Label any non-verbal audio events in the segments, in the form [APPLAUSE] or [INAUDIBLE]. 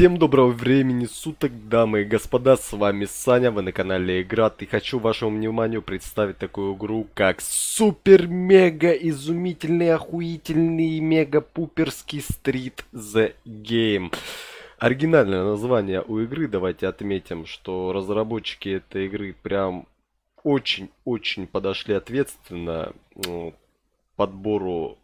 Всем доброго времени суток, дамы и господа, с вами Саня, вы на канале Играт, и хочу вашему вниманию представить такую игру, как супер-мега изумительный, охуительный, мега-пуперский Street The Game. Оригинальное название у игры, давайте отметим, что разработчики этой игры прям очень-очень подошли ответственно ну, подбору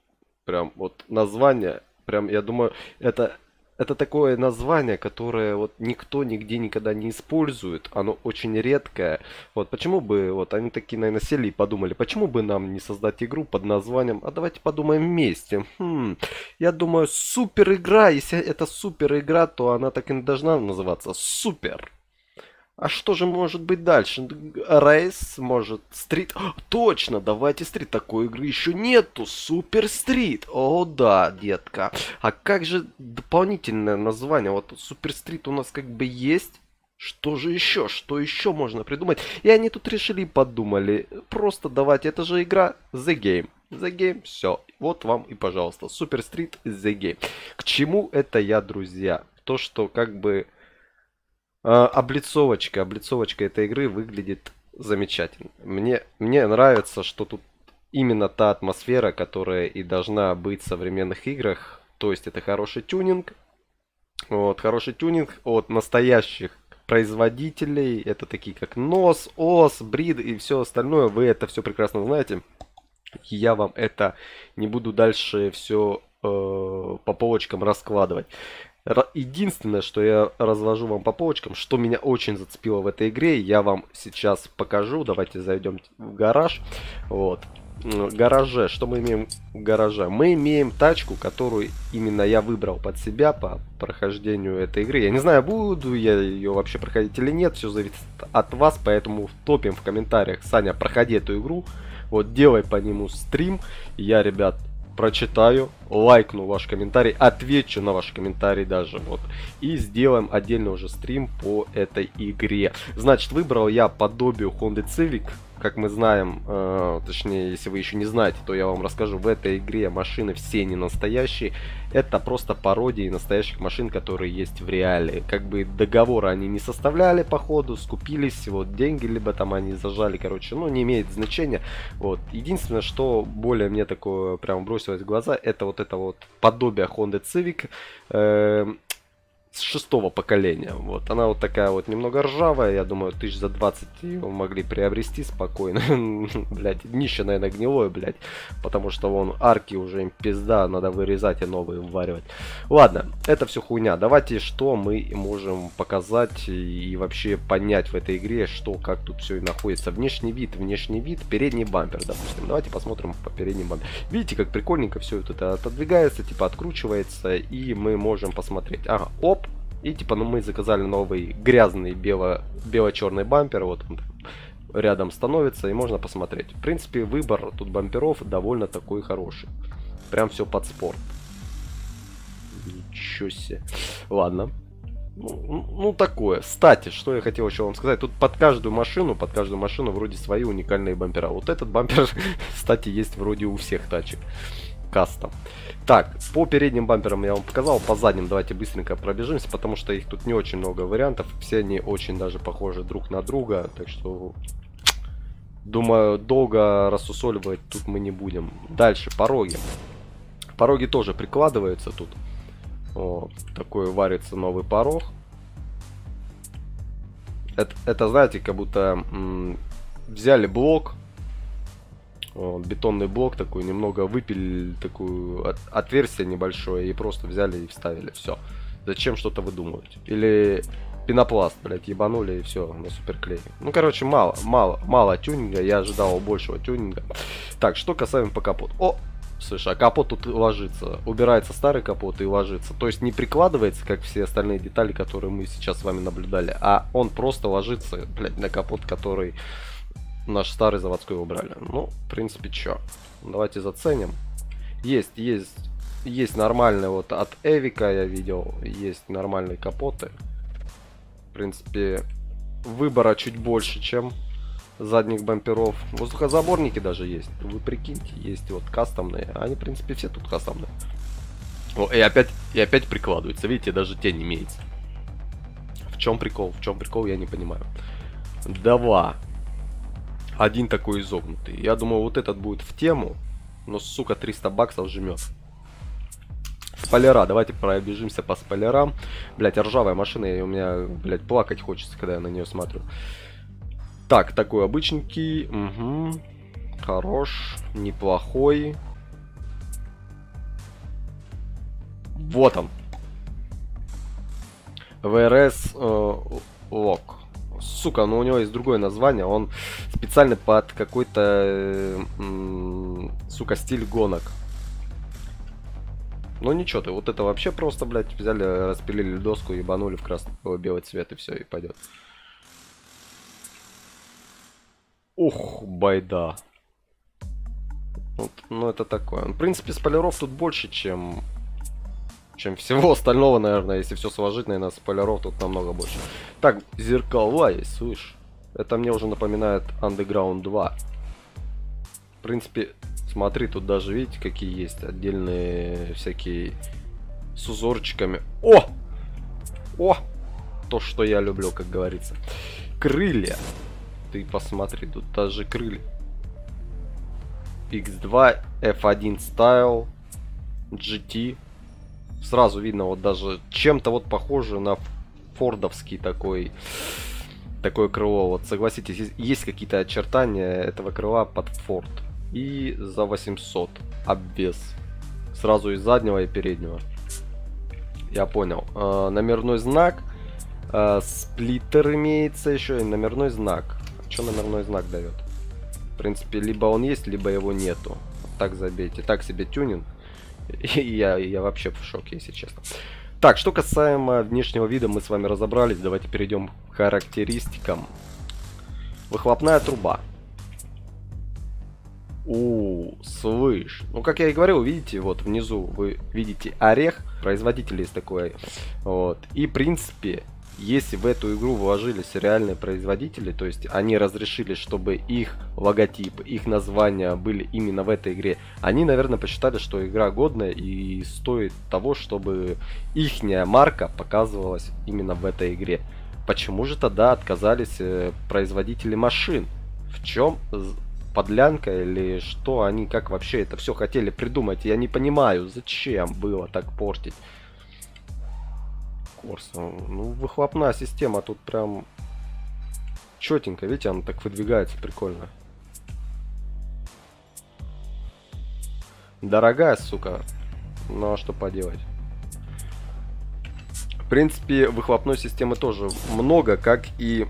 прям вот названия. Прям, я думаю, это это такое название, которое вот никто нигде никогда не использует. Оно очень редкое. Вот почему бы, вот они такие, наверное, сели и подумали, почему бы нам не создать игру под названием, а давайте подумаем вместе. Хм, я думаю, супер игра, если это супер игра, то она так и должна называться супер. А что же может быть дальше? Рейс, может, стрит? Точно, давайте стрит. Такой игры еще нету. Супер стрит. О, да, детка. А как же дополнительное название? Вот супер стрит у нас как бы есть. Что же еще? Что еще можно придумать? И они тут решили и подумали. Просто давайте, это же игра The Game. The Game, все. Вот вам и пожалуйста. Супер стрит The Game. К чему это я, друзья? То, что как бы а, облицовочка, облицовочка этой игры выглядит замечательно. Мне, мне нравится, что тут именно та атмосфера, которая и должна быть в современных играх. То есть это хороший тюнинг. Вот, хороший тюнинг от настоящих производителей. Это такие как NOS, OS, Брид и все остальное. Вы это все прекрасно знаете. Я вам это не буду дальше все э, по полочкам раскладывать. Единственное, что я разложу вам по полочкам, что меня очень зацепило в этой игре, я вам сейчас покажу. Давайте зайдем в гараж. Вот. Гараже. Что мы имеем в гараже? Мы имеем тачку, которую именно я выбрал под себя по прохождению этой игры. Я не знаю, буду я ее вообще проходить или нет. Все зависит от вас, поэтому топим в комментариях. Саня, проходи эту игру. Вот, делай по нему стрим. Я, ребят, прочитаю, лайкну ваш комментарий, отвечу на ваш комментарий даже, вот. И сделаем отдельно уже стрим по этой игре. Значит, выбрал я подобие Honda Civic, как мы знаем, э, точнее, если вы еще не знаете, то я вам расскажу, в этой игре машины все не настоящие. Это просто пародии настоящих машин, которые есть в реале. Как бы договора они не составляли по ходу, скупились, вот деньги, либо там они зажали, короче, ну не имеет значения. Вот. Единственное, что более мне такое прям бросилось в глаза, это вот это вот подобие Honda Civic. Э, с шестого поколения. Вот. Она вот такая вот немного ржавая. Я думаю, тысяч за 20 его могли приобрести спокойно. [LAUGHS] блять, днище, наверное, гнилое, блять. Потому что вон арки уже им пизда. Надо вырезать и новые вваривать. Ладно, это все хуйня. Давайте, что мы можем показать и вообще понять в этой игре, что, как тут все и находится. Внешний вид, внешний вид, передний бампер, допустим. Давайте посмотрим по передним бамперу. Видите, как прикольненько все это отодвигается, типа откручивается. И мы можем посмотреть. Ага, оп, и типа, ну мы заказали новый грязный бело, бело-черный бампер, вот он рядом становится, и можно посмотреть. В принципе, выбор тут бамперов довольно такой хороший. Прям все под спорт. Ничего себе. Ладно. Ну, ну, такое. Кстати, что я хотел еще вам сказать. Тут под каждую машину, под каждую машину вроде свои уникальные бампера. Вот этот бампер, [LAUGHS] кстати, есть вроде у всех тачек кастом. Так, по передним бамперам я вам показал, по задним давайте быстренько пробежимся, потому что их тут не очень много вариантов. Все они очень даже похожи друг на друга, так что... Думаю, долго рассусоливать тут мы не будем. Дальше, пороги. Пороги тоже прикладываются тут. Вот, такой варится новый порог. Это, это знаете, как будто взяли блок, вот, бетонный блок такой, немного выпили такую от, отверстие небольшое и просто взяли и вставили. Все. Зачем что-то выдумывать? Или пенопласт, блядь, ебанули и все, на суперклей. Ну, короче, мало, мало, мало тюнинга, я ожидал большего тюнинга. Так, что касаемо по капоту. О, слышь, а капот тут ложится. Убирается старый капот и ложится. То есть не прикладывается, как все остальные детали, которые мы сейчас с вами наблюдали, а он просто ложится, блядь, на капот, который наш старый заводской убрали. Ну, в принципе, чё. Давайте заценим. Есть, есть, есть нормальные вот от Эвика я видел, есть нормальные капоты. В принципе, выбора чуть больше, чем задних бамперов. Воздухозаборники даже есть. Вы прикиньте, есть вот кастомные. Они, в принципе, все тут кастомные. О, и опять, и опять прикладываются. Видите, даже тень имеется. В чем прикол? В чем прикол, я не понимаю. Два. Один такой изогнутый. Я думаю, вот этот будет в тему. Но, сука, 300 баксов жмет. Спойлера, давайте пробежимся по спойлерам. Блять, ржавая машина, и у меня, блять, плакать хочется, когда я на нее смотрю. Так, такой обычненький. Угу. Хорош, неплохой. Вот он. ВРС э, Лок. Сука, ну у него есть другое название. Он специально под какой-то, э, сука, стиль гонок. Ну ничего ты, вот это вообще просто, блядь, взяли, распилили доску, ебанули в красный, белый цвет и все, и пойдет. Ух, байда. Вот, ну это такое. В принципе, спойлеров тут больше, чем чем всего [LAUGHS] остального, наверное, если все сложить, наверное, спойлеров тут намного больше. Так, зеркала есть, слышь. Это мне уже напоминает Underground 2. В принципе, смотри, тут даже, видите, какие есть отдельные всякие с узорчиками. О! О! То, что я люблю, как говорится. Крылья. Ты посмотри, тут даже крылья. X2, F1 Style, GT. Сразу видно вот даже чем-то вот похоже на фордовский такой такое крыло. Вот согласитесь, есть какие-то очертания этого крыла под форд. И за 800 обвес. Сразу и заднего, и переднего. Я понял. Э, номерной знак. Э, сплиттер имеется еще и номерной знак. Что номерной знак дает? В принципе, либо он есть, либо его нету. Так забейте. Так себе тюнинг. [LAUGHS] я, я вообще в шоке, если честно. Так, что касаемо внешнего вида, мы с вами разобрались. Давайте перейдем к характеристикам. Выхлопная труба. У, слышь. Ну, как я и говорил, видите, вот внизу вы видите орех. Производитель есть такой. Вот. И, в принципе, если в эту игру вложились реальные производители, то есть они разрешили, чтобы их логотип, их названия были именно в этой игре, они, наверное, посчитали, что игра годная и стоит того, чтобы ихняя марка показывалась именно в этой игре. Почему же тогда отказались э, производители машин? В чем подлянка или что они как вообще это все хотели придумать? Я не понимаю, зачем было так портить. Корса. Ну, выхлопная система тут прям четенько. Видите, она так выдвигается прикольно. Дорогая, сука. Ну, а что поделать. В принципе, выхлопной системы тоже много, как и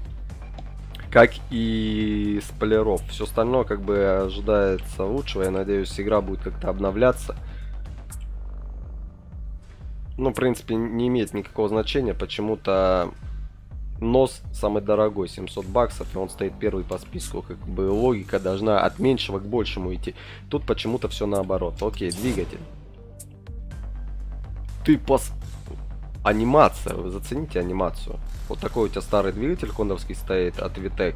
как и спойлеров. Все остальное как бы ожидается лучшего. Я надеюсь, игра будет как-то обновляться ну, в принципе, не имеет никакого значения. Почему-то нос самый дорогой, 700 баксов, и он стоит первый по списку. Как бы логика должна от меньшего к большему идти. Тут почему-то все наоборот. Окей, двигатель. Ты пос... Анимация, вы зацените анимацию. Вот такой у тебя старый двигатель хондовский стоит от Vitec.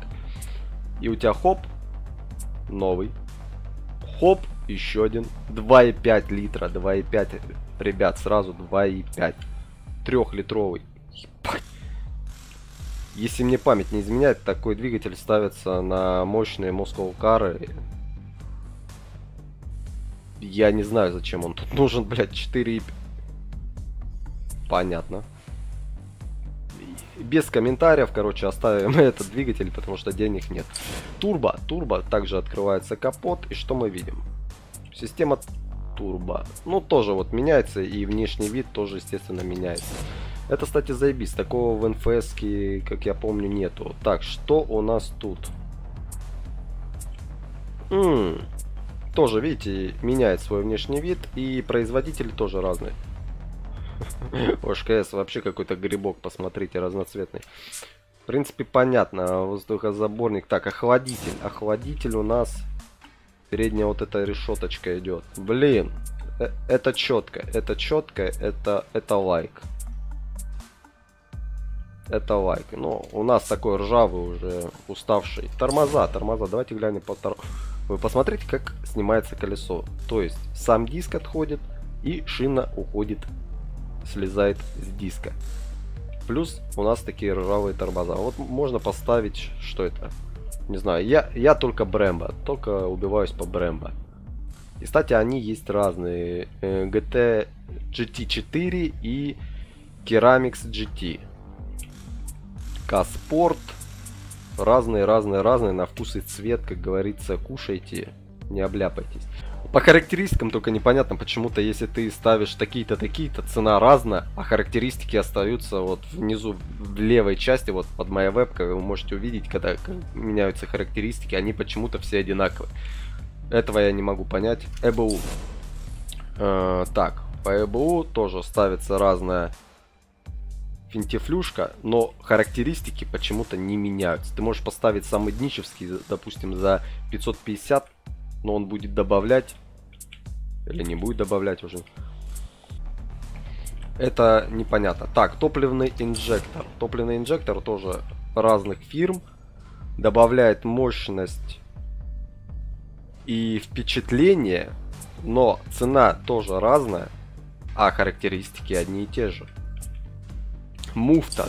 И у тебя хоп, новый. Хоп, еще один. 2,5 литра, 2,5 ребят, сразу 2,5. Трехлитровый. Ебать. Если мне память не изменяет, такой двигатель ставится на мощные Moscow кары. Я не знаю, зачем он тут нужен, блядь, 4 Понятно. Без комментариев, короче, оставим [LAUGHS] этот двигатель, потому что денег нет. Турбо. Турбо. Также открывается капот. И что мы видим? Система турбо. Ну, тоже вот меняется, и внешний вид тоже, естественно, меняется. Это, кстати, заебись. Такого в НФС, как я помню, нету. Так, что у нас тут? М -м, тоже, видите, меняет свой внешний вид, и производители тоже разные. [LAUGHS] ОШКС вообще какой-то грибок, посмотрите, разноцветный. В принципе, понятно. Воздухозаборник. Так, охладитель. Охладитель у нас передняя вот эта решеточка идет. Блин, э, это четко, это четко, это, это лайк. Это лайк. Но у нас такой ржавый уже, уставший. Тормоза, тормоза. Давайте глянем по тор... Вы посмотрите, как снимается колесо. То есть, сам диск отходит, и шина уходит, слезает с диска. Плюс у нас такие ржавые тормоза. Вот можно поставить, что это? Не знаю, я, я только Брэмбо, только убиваюсь по Брэмбо. И, кстати, они есть разные. GT GT4 и Керамикс GT. К-спорт. Разные, разные, разные. На вкус и цвет, как говорится, кушайте, не обляпайтесь. По характеристикам только непонятно, почему-то если ты ставишь такие-то, такие-то, цена разная, а характеристики остаются вот внизу, в левой части, вот под моей вебкой, вы можете увидеть, когда меняются характеристики, они почему-то все одинаковые. Этого я не могу понять. ЭБУ. Э, так, по ЭБУ тоже ставится разная финтифлюшка, но характеристики почему-то не меняются. Ты можешь поставить самый днищевский, допустим, за 550, но он будет добавлять, или не будет добавлять уже. Это непонятно. Так, топливный инжектор. Топливный инжектор тоже разных фирм. Добавляет мощность и впечатление, но цена тоже разная, а характеристики одни и те же. Муфта.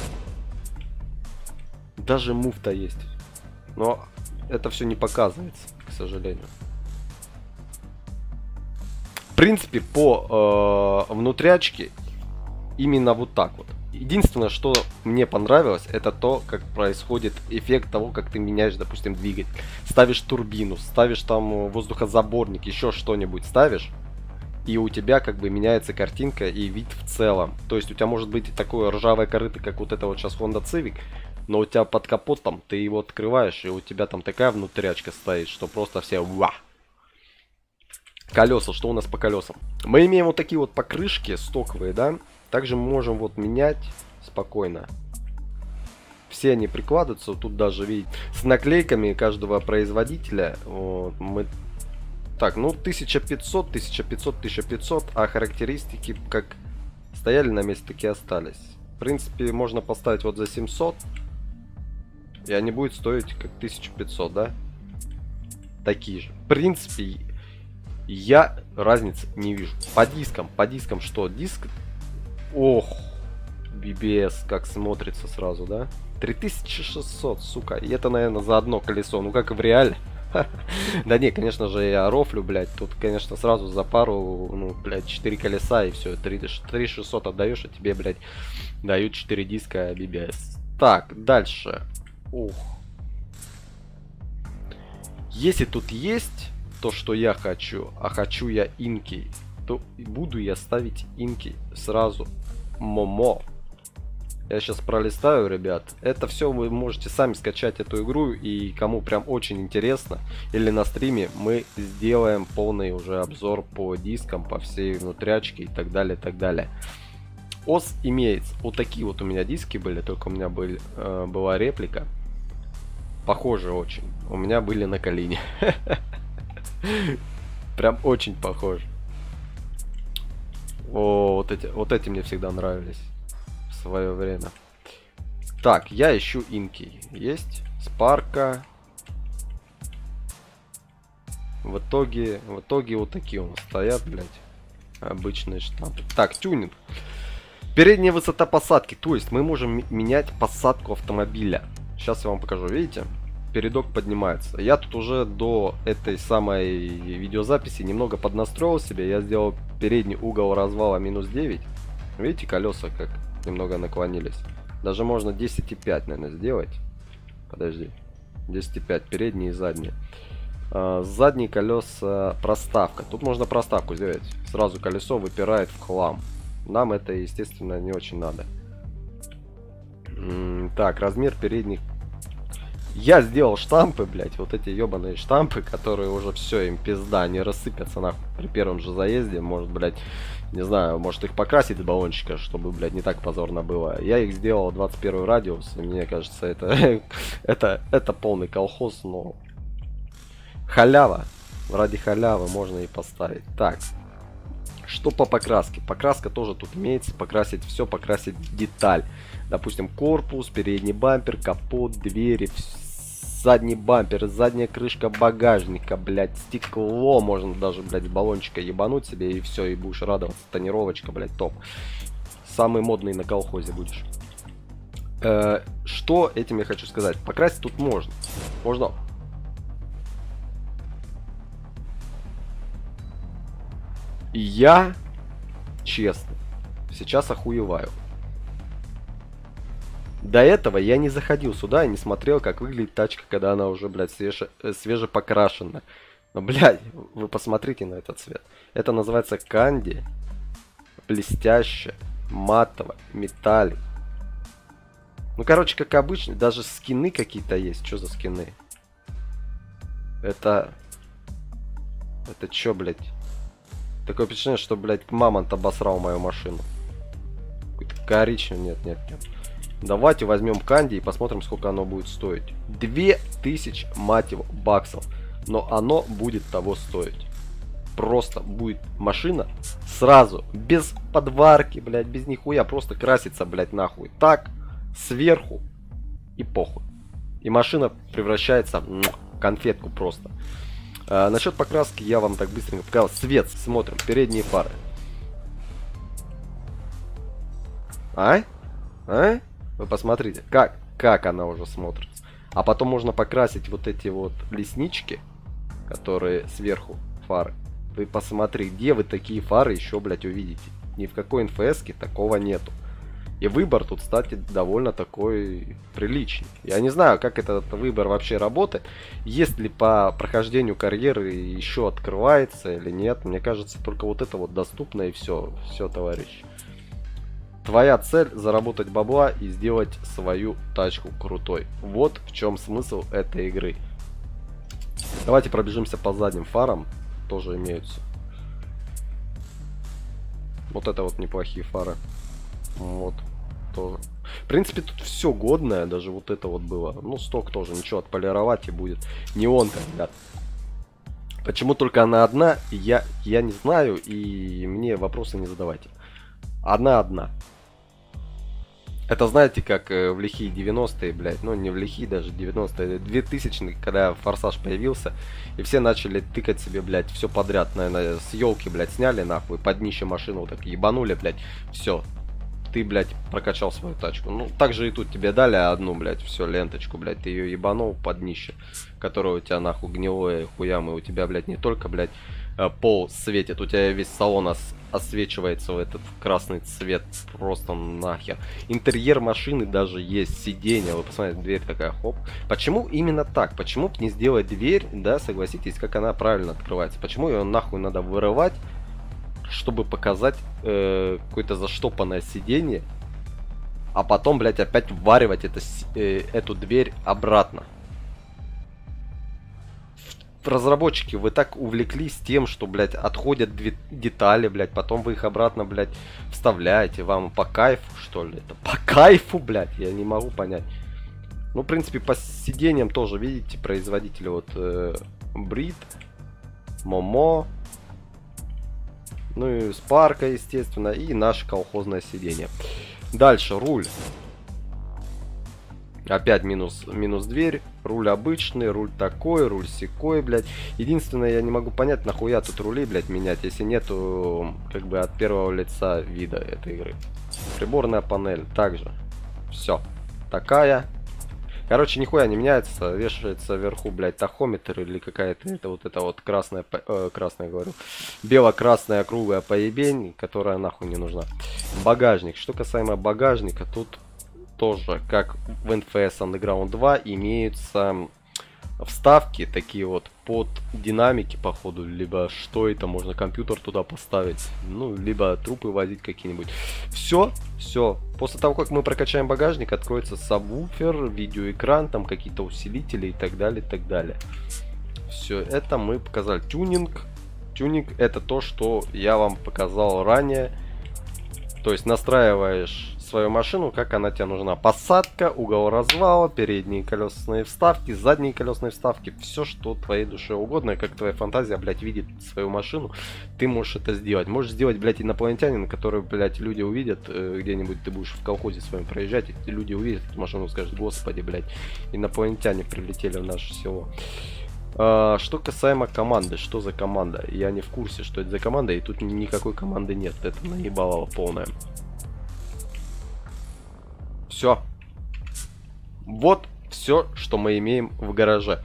Даже муфта есть. Но это все не показывается, к сожалению. Принципе, по э, внутрячке именно вот так вот. Единственное, что мне понравилось, это то, как происходит эффект того, как ты меняешь, допустим, двигатель. Ставишь турбину, ставишь там воздухозаборник, еще что-нибудь ставишь и у тебя как бы меняется картинка и вид в целом. То есть у тебя может быть такое ржавое корыто, как вот это вот сейчас Honda Civic, но у тебя под капотом ты его открываешь, и у тебя там такая внутрячка стоит, что просто все ва. Колеса, что у нас по колесам? Мы имеем вот такие вот покрышки стоковые, да? Также мы можем вот менять спокойно. Все они прикладываются, тут даже, видите, с наклейками каждого производителя. Вот, мы так, ну 1500, 1500, 1500, а характеристики как стояли на месте, такие остались. В принципе, можно поставить вот за 700, и они будут стоить как 1500, да? Такие же. В принципе, я разницы не вижу. По дискам, по дискам что? Диск... Ох, BBS как смотрится сразу, да? 3600, сука. И это, наверное, за одно колесо. Ну, как в реале. [LAUGHS] Да не, конечно же, я рофлю, блядь. Тут, конечно, сразу за пару, ну, блядь, 4 колеса и все. 3600 отдаешь, а тебе, блядь, дают 4 диска BBS. Так, дальше. Ух. Если тут есть то, что я хочу, а хочу я Enkei, то буду я ставить Enkei сразу. Momo. Я сейчас пролистаю, ребят. Это все вы можете сами скачать эту игру. И кому прям очень интересно, или на стриме, мы сделаем полный уже обзор по дискам, по всей внутрячке и так далее, так далее. ОС имеется. Вот такие вот у меня диски были, только у меня был, э, была реплика. Похоже очень. У меня были на колени. [LAUGHS] Прям очень похоже. О, вот эти, вот эти мне всегда нравились свое время. Так, я ищу инки. Есть? Спарка. В итоге, в итоге вот такие у нас стоят, блядь. Обычные штампы. Так, тюнинг. Передняя высота посадки. То есть мы можем менять посадку автомобиля. Сейчас я вам покажу. Видите? Передок поднимается. Я тут уже до этой самой видеозаписи немного поднастроил себе. Я сделал передний угол развала минус 9. Видите, колеса как немного наклонились. Даже можно 10,5, наверное, сделать. Подожди. 10,5 передние и задние. А, задние колеса проставка. Тут можно проставку сделать. Сразу колесо выпирает в хлам. Нам это, естественно, не очень надо. так, размер передних я сделал штампы, блядь, вот эти ебаные штампы, которые уже все, им пизда, они рассыпятся нахуй при первом же заезде, может, блядь, не знаю, может их покрасить до баллончика, чтобы, блядь, не так позорно было. Я их сделал 21 радиус, и мне кажется, это, [LAUGHS] это, это полный колхоз, но халява, ради халявы можно и поставить. Так, что по покраске? Покраска тоже тут имеется, покрасить все, покрасить деталь. Допустим, корпус, передний бампер, капот, двери, задний бампер, задняя крышка багажника, блядь, стекло можно даже, блядь, баллончика ебануть себе и все, и будешь радоваться. Тонировочка, блядь, топ. Самый модный на колхозе будешь. Э, что этим я хочу сказать? Покрасить тут можно. Можно я, честно, сейчас охуеваю. До этого я не заходил сюда и не смотрел, как выглядит тачка, когда она уже, блядь, свеже, э, свежепокрашена. Но, блядь, вы посмотрите на этот цвет. Это называется канди. Блестяще, матово, металлик. Ну, короче, как обычно, даже скины какие-то есть. Что за скины? Это... Это чё, блядь? Такое впечатление, что, блядь, мамонт обосрал мою машину. Коричневый. Нет, нет, нет. Давайте возьмем канди и посмотрим, сколько оно будет стоить. 2000, мать его, баксов. Но оно будет того стоить. Просто будет машина сразу, без подварки, блядь, без нихуя. Просто красится, блядь, нахуй. Так, сверху и похуй. И машина превращается в конфетку просто. А, насчет покраски я вам так быстренько показал. Свет, смотрим, передние фары. А? А? Вы посмотрите, как, как она уже смотрится. А потом можно покрасить вот эти вот леснички, которые сверху фары. Вы посмотри, где вы такие фары еще, блядь, увидите. Ни в какой НФС такого нету. И выбор тут, кстати, довольно такой приличный. Я не знаю, как этот выбор вообще работает. Если по прохождению карьеры еще открывается или нет. Мне кажется, только вот это вот доступно и все. Все, товарищ. Твоя цель заработать бабла и сделать свою тачку крутой. Вот в чем смысл этой игры. Давайте пробежимся по задним фарам. Тоже имеются. Вот это вот неплохие фары. Вот тоже. В принципе, тут все годное, даже вот это вот было. Ну, сток тоже, ничего, отполировать и будет. Не он, ребят. Почему только она одна, я, я не знаю, и мне вопросы не задавайте. Одна одна. Это знаете, как э, в лихие 90-е, блядь, ну не в лихие даже, 90-е, 2000 когда Форсаж появился, и все начали тыкать себе, блядь, все подряд, наверное, с елки, блядь, сняли нахуй, под днище машину вот так ебанули, блядь, все, ты, блядь, прокачал свою тачку. Ну, так же и тут тебе дали одну, блядь, все, ленточку, блядь, ты ее ебанул под днище, которое у тебя нахуй гнилое хуямы, у тебя, блядь, не только, блядь, э, пол светит, у тебя весь салон ос освечивается в этот красный цвет, просто нахер. Интерьер машины даже есть, сиденье, вы посмотрите, дверь такая, хоп. Почему именно так? Почему не сделать дверь, да, согласитесь, как она правильно открывается? Почему ее нахуй надо вырывать, чтобы показать э, какое-то заштопанное сиденье, а потом, блядь, опять вваривать это, э, эту дверь обратно. Разработчики, вы так увлеклись тем, что, блядь, отходят две детали, блядь, потом вы их обратно, блядь, вставляете. Вам по кайфу, что ли? Это по кайфу, блядь, я не могу понять. Ну, в принципе, по сиденьям тоже, видите, производители вот э, Bride, Momo, ну и Sparco, естественно, и наше колхозное сиденье. Дальше, руль. Опять минус, минус дверь. Руль обычный, руль такой, руль секой, блядь. Единственное, я не могу понять, нахуя тут рули, блядь, менять, если нету, как бы, от первого лица вида этой игры. Приборная панель также. Все. Такая. Короче, нихуя не меняется, вешается вверху, блядь, тахометр или какая-то это вот это вот красная, э, красная говорю, бело-красная круглая поебень, которая нахуй не нужна. Багажник. Что касаемо багажника, тут тоже, как в NFS Underground 2, имеются вставки такие вот под динамики походу, либо что это, можно компьютер туда поставить, ну, либо трупы возить какие-нибудь. Все, все. После того, как мы прокачаем багажник, откроется сабвуфер, видеоэкран, там какие-то усилители и так далее, и так далее. Все, это мы показали. Тюнинг. Тюнинг это то, что я вам показал ранее. То есть настраиваешь свою машину, как она тебе нужна. Посадка, угол развала, передние колесные вставки, задние колесные вставки. Все, что твоей душе угодно, как твоя фантазия, блядь, видит свою машину, ты можешь это сделать. Можешь сделать, блядь, инопланетянин, который, блядь, люди увидят, э, где-нибудь ты будешь в колхозе своем проезжать, и люди увидят эту машину и скажут, господи, блядь, инопланетяне прилетели в наше село. А, что касаемо команды, что за команда? Я не в курсе, что это за команда, и тут никакой команды нет. Это наебалово полное. Все. Вот все, что мы имеем в гараже.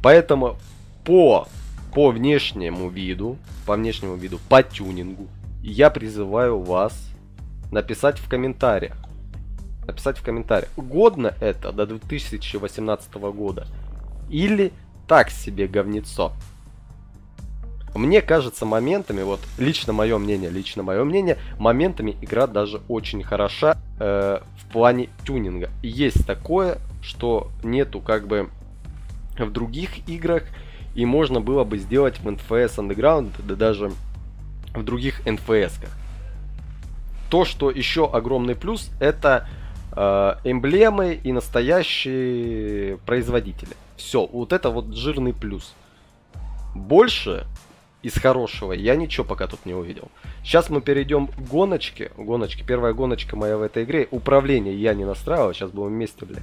Поэтому по, по внешнему виду, по внешнему виду, по тюнингу, я призываю вас написать в комментариях. Написать в комментариях, годно это до 2018 года или так себе говнецо. Мне кажется, моментами, вот лично мое мнение, лично мое мнение, моментами игра даже очень хороша э, в плане тюнинга. Есть такое, что нету как бы в других играх, и можно было бы сделать в NFS Underground, да даже в других NFS-ках. То, что еще огромный плюс, это э, эмблемы и настоящие производители. Все, вот это вот жирный плюс. Больше из хорошего я ничего пока тут не увидел. Сейчас мы перейдем к гоночке. Гоночки. Первая гоночка моя в этой игре. Управление я не настраивал. Сейчас будем вместе, блядь,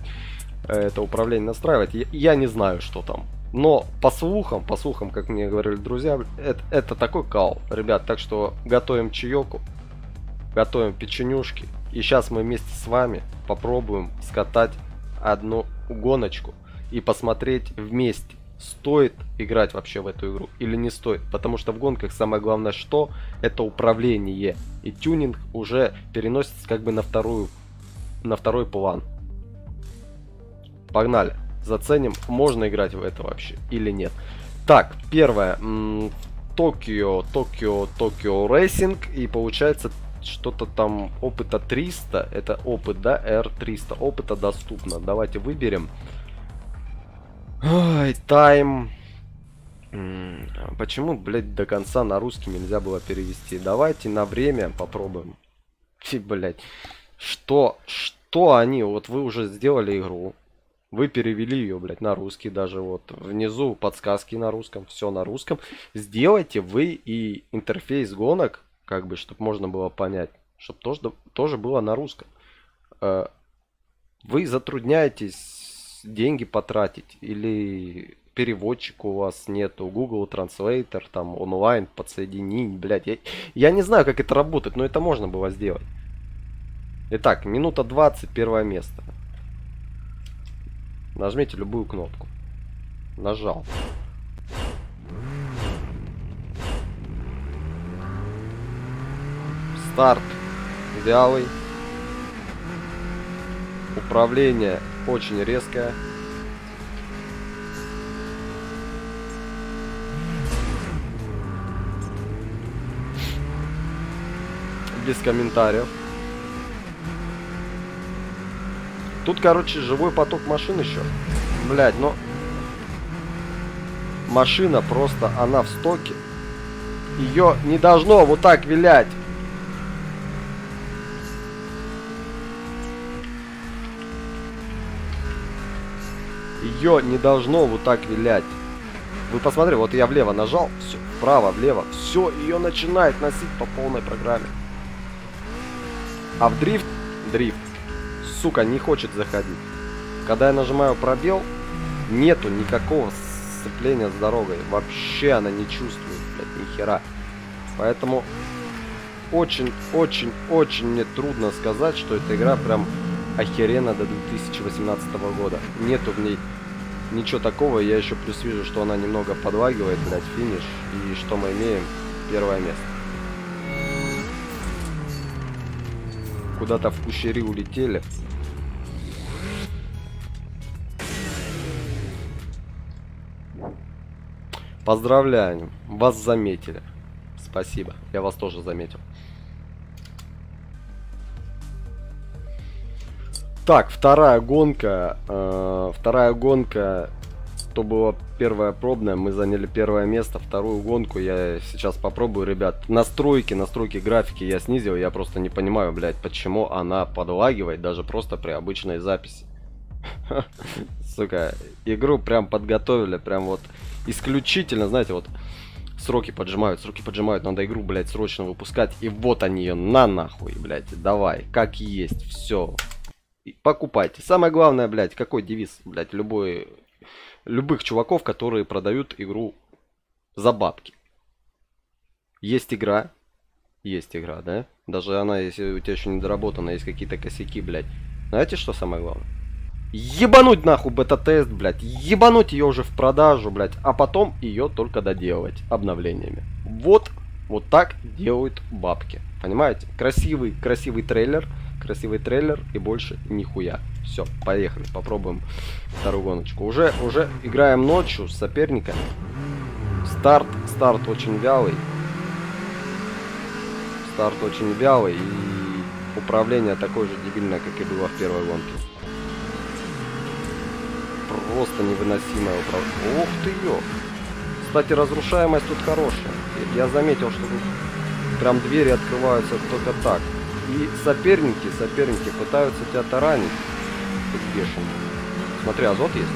это управление настраивать. Я, я не знаю, что там. Но по слухам, по слухам, как мне говорили друзья, это, это такой кал. Ребят, так что готовим чаеку, готовим печенюшки. И сейчас мы вместе с вами попробуем скатать одну гоночку и посмотреть вместе, стоит играть вообще в эту игру или не стоит. Потому что в гонках самое главное что? Это управление. И тюнинг уже переносится как бы на вторую на второй план. Погнали. Заценим, можно играть в это вообще или нет. Так, первое. Токио, Токио, Tokyo Racing. И получается что-то там опыта 300. Это опыт, да? R300. Опыта доступно. Давайте выберем. Ой, time. Почему, блядь, до конца на русский нельзя было перевести? Давайте на время попробуем. Фи, блядь. Что, что они? Вот вы уже сделали игру. Вы перевели ее, блядь, на русский даже. Вот внизу подсказки на русском, все на русском. Сделайте вы и интерфейс гонок, как бы, чтобы можно было понять, чтобы тоже, тоже было на русском. Э, вы затрудняетесь деньги потратить или переводчик у вас нету, Google Translator, там онлайн подсоединить, блядь. Я, я не знаю, как это работает, но это можно было сделать. Итак, минута 20, первое место. Нажмите любую кнопку. Нажал. Старт вялый. Управление очень резкое. Без комментариев. Тут, короче, живой поток машин еще. Блять, но... Машина просто, она в стоке. Ее не должно вот так вилять. Ее не должно вот так вилять. Вы посмотрите, вот я влево нажал, все, вправо, влево, все, ее начинает носить по полной программе. А в дрифт, дрифт, сука, не хочет заходить. Когда я нажимаю пробел, нету никакого сцепления с дорогой. Вообще она не чувствует, блядь, ни хера. Поэтому очень-очень-очень мне трудно сказать, что эта игра прям охеренно до 2018 года. Нету в ней ничего такого. Я еще плюс вижу, что она немного подлагивает, блядь, финиш. И что мы имеем? Первое место. Куда-то в кущери улетели. Поздравляю, вас заметили. Спасибо, я вас тоже заметил. Так, вторая гонка. Э, вторая гонка, то была первая пробная, мы заняли первое место. Вторую гонку я сейчас попробую, ребят. Настройки, настройки графики я снизил. Я просто не понимаю, блядь, почему она подлагивает даже просто при обычной записи. [LAUGHS] Сука, игру прям подготовили, прям вот исключительно, знаете, вот сроки поджимают, сроки поджимают, надо игру, блядь, срочно выпускать. И вот они ее, на нахуй, блядь, давай, как есть, все. Покупайте. Самое главное, блядь, какой девиз, блядь, любой, любых чуваков, которые продают игру за бабки. Есть игра, есть игра, да? Даже она, если у тебя еще не доработана, есть какие-то косяки, блядь. Знаете, что самое главное? ебануть нахуй бета-тест, блядь, ебануть ее уже в продажу, блядь, а потом ее только доделывать обновлениями. Вот, вот так делают бабки. Понимаете? Красивый, красивый трейлер, красивый трейлер и больше нихуя. Все, поехали, попробуем вторую гоночку. Уже, уже играем ночью с соперниками. Старт, старт очень вялый. Старт очень вялый и управление такое же дебильное, как и было в первой гонке. Просто невыносимое управление. Ух ты ё! Кстати, разрушаемость тут хорошая. Я заметил, что тут прям двери открываются только так. И соперники, соперники пытаются тебя таранить. Тут бешеный. Смотри, азот есть?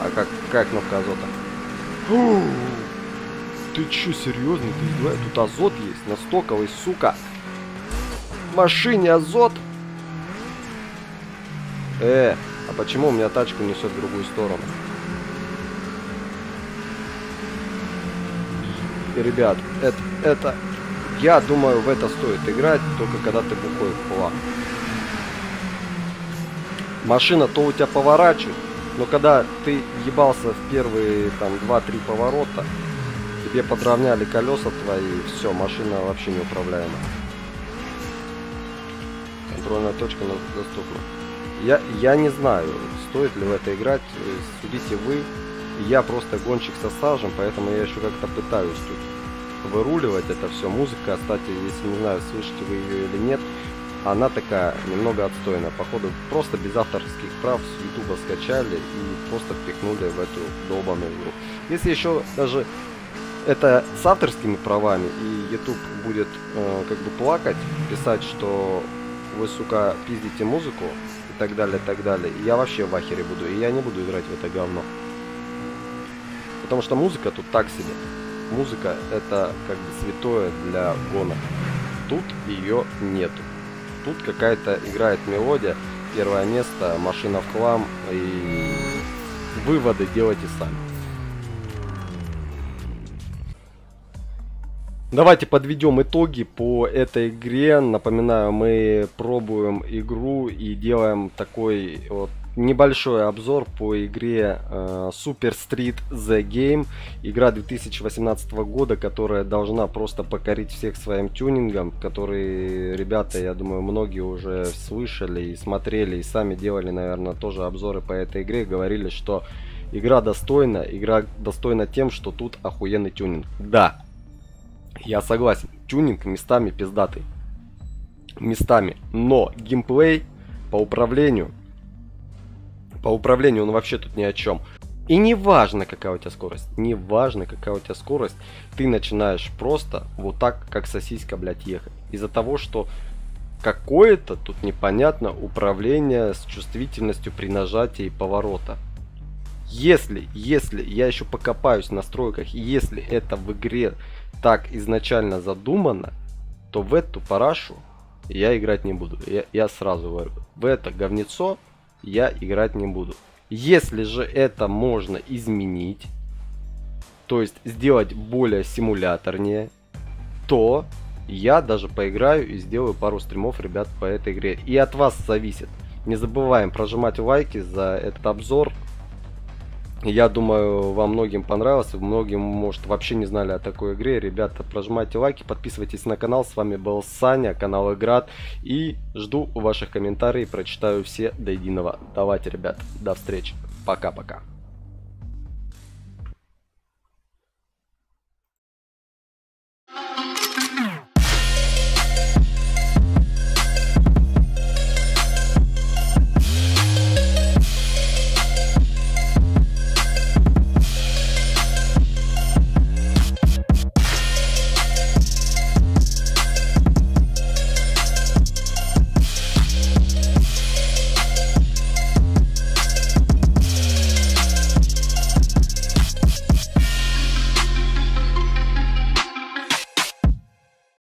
А как, какая кнопка азота? Ты чё, серьезно? Ты издеваешься? Тут азот есть, на стоковый, сука. В машине азот? Э, а почему у меня тачку несет в другую сторону? И, ребят, это, это, я думаю, в это стоит играть, только когда ты бухой в хлам. Машина то у тебя поворачивает, но когда ты ебался в первые там 2-3 поворота, тебе подровняли колеса твои, все, машина вообще неуправляема. Контрольная точка доступна. Я, я не знаю, стоит ли в это играть, судите вы. Я просто гонщик со стажем, поэтому я еще как-то пытаюсь тут выруливать это все. Музыка, кстати, если не знаю, слышите вы ее или нет, она такая немного отстойная. Походу, просто без авторских прав с ютуба скачали и просто впихнули в эту долбанную игру. Если еще даже это с авторскими правами, и YouTube будет э, как бы плакать, писать, что вы, сука, пиздите музыку и так далее, и так далее, я вообще в ахере буду, и я не буду играть в это говно. Потому что музыка тут так себе. Музыка это как бы святое для гонок. Тут ее нету. Тут какая-то играет мелодия, первое место, машина в хлам, и выводы делайте сами. Давайте подведем итоги по этой игре. Напоминаю, мы пробуем игру и делаем такой вот небольшой обзор по игре э, Super Street The Game. Игра 2018 года, которая должна просто покорить всех своим тюнингом, который ребята, я думаю, многие уже слышали и смотрели, и сами делали, наверное, тоже обзоры по этой игре, говорили, что игра достойна, игра достойна тем, что тут охуенный тюнинг. Да, я согласен, тюнинг местами пиздатый. Местами. Но геймплей по управлению... По управлению он вообще тут ни о чем. И не важно, какая у тебя скорость. Не важно, какая у тебя скорость. Ты начинаешь просто вот так, как сосиска, блядь, ехать. Из-за того, что какое-то тут непонятно управление с чувствительностью при нажатии поворота. Если, если, я еще покопаюсь в настройках, если это в игре так изначально задумано, то в эту парашу я играть не буду. Я, я сразу говорю, в это говнецо я играть не буду. Если же это можно изменить, то есть сделать более симуляторнее, то я даже поиграю и сделаю пару стримов, ребят, по этой игре. И от вас зависит. Не забываем прожимать лайки за этот обзор. Я думаю, вам многим понравился, многим, может, вообще не знали о такой игре. Ребята, прожимайте лайки, подписывайтесь на канал. С вами был Саня, канал Играт. И жду ваших комментариев, прочитаю все до единого. Давайте, ребят, до встречи. Пока-пока.